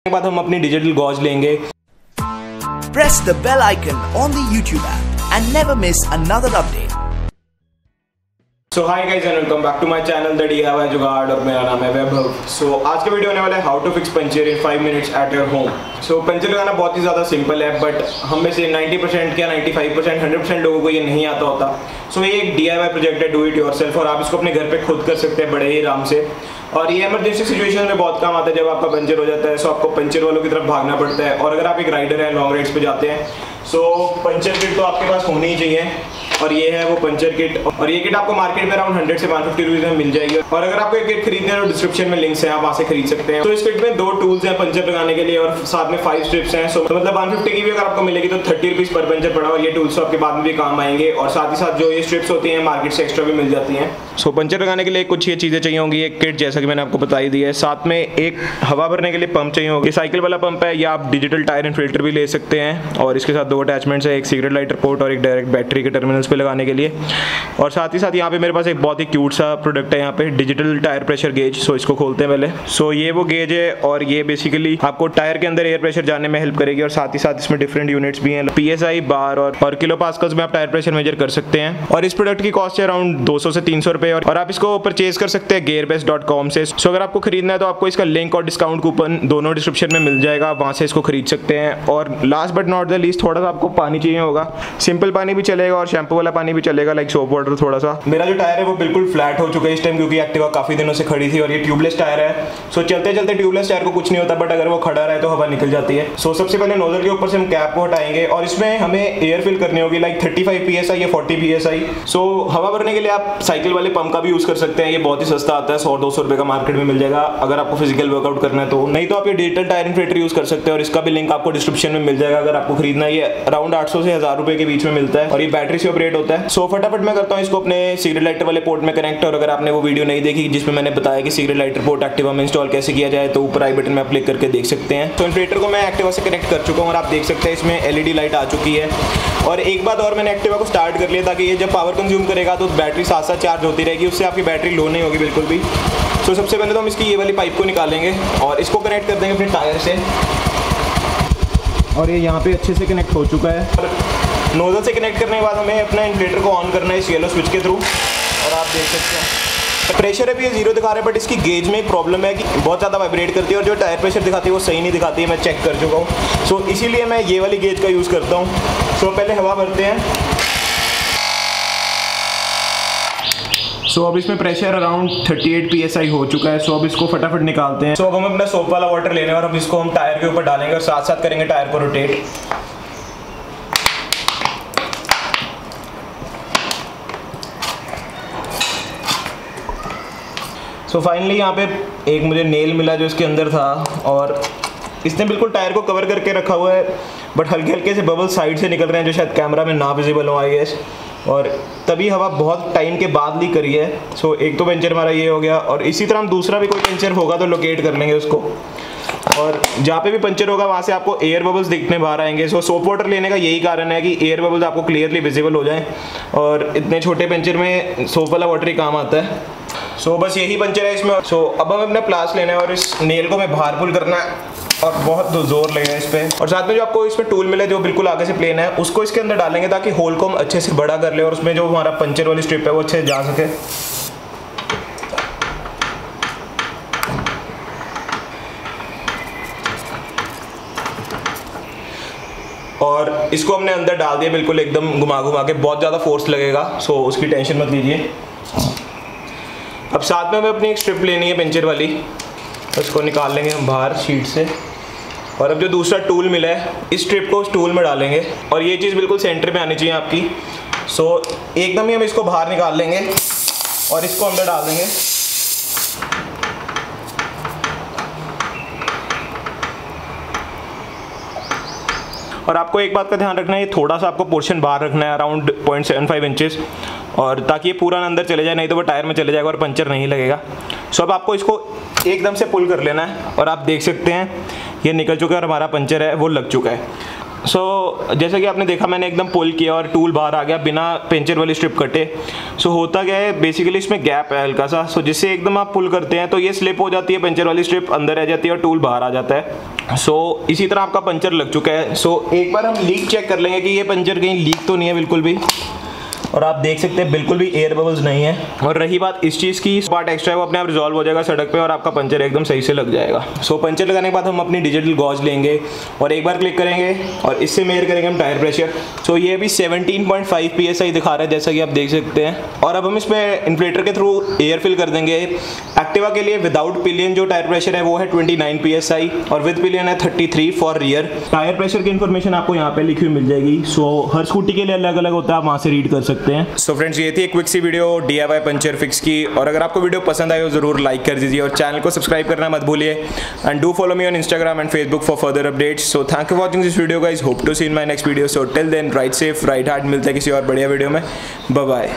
के बाद हम अपनी डिजिटल गॉज लेंगे। Press the bell icon on the YouTube app and never miss another update. So hi guys and welcome back to my channel the DIY Jugaad और मेरा नाम है वैभव। सो so, आज का वीडियो होने वाला है how to fix puncture in 5 minutes at your home so puncture लगाना बहुत ही ज़्यादा सिंपल है बट हम में से 90 परसेंट या 95 परसेंट हंड्रेड परसेंट लोगों को ये नहीं आता होता। सो so, ये एक डी प्रोजेक्ट है डू इट योर सेल्फ और आप इसको अपने घर पे खुद कर सकते हैं बड़े ही आराम से। और ये इमरजेंसी सिचुएशन में बहुत काम आता है, जब आपका पंचर हो जाता है सो आपको पंचर वालों की तरफ़ भागना पड़ता है। और अगर आप एक राइडर हैं लॉन्ग राइड्स पे जाते हैं सो पंचर किट तो आपके पास होनी ही चाहिए। और ये है वो पंचर किट। और ये किट आपको मार्केट में अराउंड हंड्रेड से वन फिफ्टी रुपीज़ में मिल जाएगी। और अगर आपको एक किट खरीदना है तो डिस्क्रिप्शन में लिंक्स हैं, आप वहाँ से खरीद सकते हैं। तो इस किट में दो टूल्स हैं पंचर लगाने के लिए और साथ में फाइव स्ट्रिप्स हैं। सो तो मतलब वन फिफ्टी की भी अगर आपको मिलेगी तो थर्टी रुपीज़ पर पंचर पड़ा और ये टूल्स तो आपके बाद में भी काम आएँगे। और साथ ही साथ जो ये स्ट्रिप्स होती हैं मार्केट से एक्स्ट्रा भी मिल जाती हैं। सो पंचर लगाने के लिए कुछ ये चीज़ें चाहिए होंगी। एक किट जैसा कि मैंने आपको बताई दी है। साथ में एक हवा भरने के लिए पंप चाहिए होगी। साइकिल वाला पंप है, या आप डिजिटल टायर एंड फ़िल्टर भी ले सकते हैं। और इसके साथ दो अटैचमेंट्स है, एक सिगरेट लाइटर पोर्ट और एक डायरेक्ट बैटरी के टर्मिनल्स पे लगाने के लिए। और साथ ही साथ यहाँ पे मेरे पास एक बहुत ही क्यूट सा प्रोडक्ट है यहाँ पे digital tyre pressure gauge so इसको खोलते हैं पहले। सो ये वो गेज है और ये बेसिकली आपको टायर के अंदर एयर प्रेशर जाने में हेल्प करेगी और साथ ही साथ इसमें डिफरेंट यूनिट्स भी हैं। पीएसआई बार और, और किलो पास्कल्स में आप टायर प्रेशर मेजर कर सकते हैं। और इस प्रोडक्ट की कॉस्ट है अराउंड दो सौ से तीन सौ रुपए और आप इसको परचेज कर सकते हैं गेयर से। सो अगर आपको खरीदना है तो आपको इसका लिंक और डिस्काउंट कूपन दोनों डिस्क्रिप्शन में मिल जाएगा। वहाँ से इसको खरीद सकते हैं। और last but not the least थोड़ा सा आपको पानी चाहिए होगा। सिंपल पानी भी चलेगा और शैम्पू वाला पानी भी चलेगा लाइक सोप वाटर थोड़ा सा मेरा जो टायर है वो बिल्कुल फ्लैट हो चुका है इस टाइम क्योंकि एक्टिवा काफ़ी दिनों से खड़ी थी और ये ट्यूबलेस टायर है। सो चलते चलते ट्यूबलेस टायर को कुछ नहीं होता बट अगर वो खड़ा रहे तो हवा निकल जाती है। सो सबसे पहले नोजल के ऊपर से हम कैप को हटाएँगे और इसमें हमें एयर फिल करनी होगी like thirty five P S I या forty P S I so हवा भरने के लिए आप साइकिल वाले पंप का भी यूज़ कर सकते हैं, ये बहुत ही सस्ता आता है सौ दो सौ रुपए का मार्केट में मिल जाएगा। अगर आपको फ़िज़िकल वर्कआउट करना है तो। नहीं तो आप ये डिजिटल टायर इन्फ्लेटर यूज़ कर सकते हैं और इसका भी लिंक आपको डिस्क्रिप्शन में मिल जाएगा, अगर आपको खरीदना है। ये अराउंड आठ से हज़ार रुपए के बीच में मिलता है और ये बैटरी से ऑपरेट होता है। सो फटाफट मैं करता हूँ इसको अपने सिगरेट लाइटर वाले पोर्ट में कनेक्ट और अगर आपने वो वीडियो नहीं देखी जिसमें मैंने बताया कि सिगरेट लाइटर पोर्ट एक्टिवा में इंस्टॉल कैसे किया जाए तो ऊपर आई बटन में क्लिक करके देख सकते हैं। तो इन्फ्लेटर को मैं एक्टिवा से कनेक्ट कर चुका हूँ और आप देख सकते हैं इसमें एलईडी लाइट आ चुकी है। और एक बात और मैंने एक्टिवा को स्टार्ट कर लिया ताकि ये जब पावर कंज्यूम करेगा तो बैटरी साथ साथ चार्ज होती रहेगी उससे आपकी बैटरी लो नहीं होगी बिल्कुल भी। तो सबसे पहले तो हम इसकी ये वाली पाइप को निकालेंगे और इसको कनेक्ट कर देंगे अपने टायर से। और ये यहाँ पे अच्छे से कनेक्ट हो चुका है। नोजल से कनेक्ट करने के बाद हमें अपना इन्फ्लेटर को ऑन करना है इस येलो स्विच के थ्रू और आप देख सकते हैं। प्रेशर अभी ये ज़ीरो दिखा रहा है बट इसकी गेज में एक प्रॉब्लम है कि बहुत ज़्यादा वाइब्रेट करती है और जो टायर प्रेशर दिखाती है वो सही नहीं दिखाती है मैं चेक कर चुका हूँ। सो so, इसीलिए मैं ये वाली गेज का यूज़ करता हूँ। सो so, पहले हवा भरते हैं। सो so, अब इसमें प्रेशर अराउंड 38 psi हो चुका है। सो so, अब इसको फटाफट निकालते हैं। सो so, अब हम अपना सोप वाला वाटर लेने और अब इसको हम टायर के ऊपर डालेंगे और साथ साथ करेंगे टायर को रोटेट सो फाइनली यहाँ पे एक मुझे नेल मिला जो इसके अंदर था और इसने बिल्कुल टायर को कवर करके रखा हुआ है बट हल्के हल्के से बबल साइड से निकल रहे हैं जो शायद कैमरा में ना विजिबल हो आई गेस और तभी हवा बहुत टाइम के बाद ली करी है. सो एक तो पेंचर हमारा ये हो गया और इसी तरह हम दूसरा भी कोई पेंचर होगा तो लोकेट कर लेंगे उसको. और जहाँ पे भी पंचर होगा, वहाँ से आपको एयर बबल्स दिखने बाहर आएँगे. सो सोप वाटर लेने का यही कारण है कि एयर बबल्स आपको क्लियरली विजिबल हो जाएँ और इतने छोटे पंचर में सोप वाला वाटर ही काम आता है. सो बस यही पंचर है इसमें। सो अब हमें अपना प्लास लेना है और इस नेल को हमें बाहर पुल करना है और बहुत ज़ोर लगेगा इस पर और साथ में जो आपको इसमें टूल मिले, जो बिल्कुल आगे से प्लेन है, उसको इसके अंदर डालेंगे ताकि होल को हम अच्छे से बड़ा कर ले और उसमें जो हमारा पंचर वाली स्ट्रिप है, वो अच्छे जा सके। और इसको हमने अंदर डाल दिया, बिल्कुल एकदम घुमा घुमा के। बहुत ज़्यादा फोर्स लगेगा सो उसकी टेंशन मत लीजिए। अब साथ में हमें अपनी एक स्ट्रिप लेनी है पेंचर वाली। उसको निकाल लेंगे हम बाहर शीट से। और अब जो दूसरा टूल मिला है, इस स्ट्रिप को उस टूल में डालेंगे। और ये चीज़ बिल्कुल सेंटर में आनी चाहिए आपकी। सो एकदम ही हम इसको बाहर निकाल लेंगे। और इसको अंदर डाल देंगे। और आपको एक बात का ध्यान रखना है, ये थोड़ा सा आपको पोर्शन बाहर रखना है around point seven five inches और ताकि ये पूरा अंदर चले जाए नहीं तो वो टायर में चले जाएगा और पंचर नहीं लगेगा। सो अब आपको इसको एकदम से पुल कर लेना है और आप देख सकते हैं ये निकल चुका है और हमारा पंचर है वो लग चुका है। सो so, जैसा कि आपने देखा मैंने एकदम पुल किया और टूल बाहर आ गया बिना पेंचर वाली स्ट्रिप कटे। सो so, होता क्या है बेसिकली इसमें गैप है हल्का सा। सो so, जिससे एकदम आप पुल करते हैं तो ये स्लिप हो जाती है पंचर वाली स्ट्रिप अंदर रह जाती है और टूल बाहर आ जाता है। सो so, इसी तरह आपका पंचर लग चुका है। सो so, एक बार हम लीक चेक कर लेंगे कि ये पंचर कहीं लीक तो नहीं है बिल्कुल भी। और आप देख सकते हैं बिल्कुल भी एयर बबल्स नहीं है। और रही बात इस चीज़ की पार्ट एक्स्ट्रा है वो अपने आप रिजॉल्व हो जाएगा सड़क पे और आपका पंचर एकदम सही से लग जाएगा। सो so, पंचर लगाने के बाद हम अपनी डिजिटल गॉज लेंगे और एक बार क्लिक करेंगे और इससे मेयर करेंगे हम टायर प्रेशर सो so, ये भी 17.5 पॉइंट दिखा रहा है जैसा कि आप देख सकते हैं। और अब हम इसमें इन्फ्लेटर के थ्रू एयर फिल कर देंगे। एक्टिवा के लिए विदाउट पिलियन जो टायर प्रेशर है वो है ट्वेंटी नाइन और विद पिलियन है thirty four rear tyre pressure की इन्फॉर्मेशन आपको यहाँ पे लिखी हुई मिल जाएगी। सो so, हर स्कूटी के लिए अलग अलग होता है आप वहाँ से रीड कर सकते हैं। सो so फ्रेंड्स ये थी एक क्विक सी वीडियो डी पंचर फिक्स की। और अगर आपको वीडियो पसंद आए तो ज़रूर लाइक कर दीजिए और चैनल को सब्सक्राइब करना मत भूलिए। And do follow me on Instagram and Facebook for further updates so thank you watching this video guys hope to see in my next video so till then ride safe ride hard मिलता है किसी और बढ़िया video में। Bye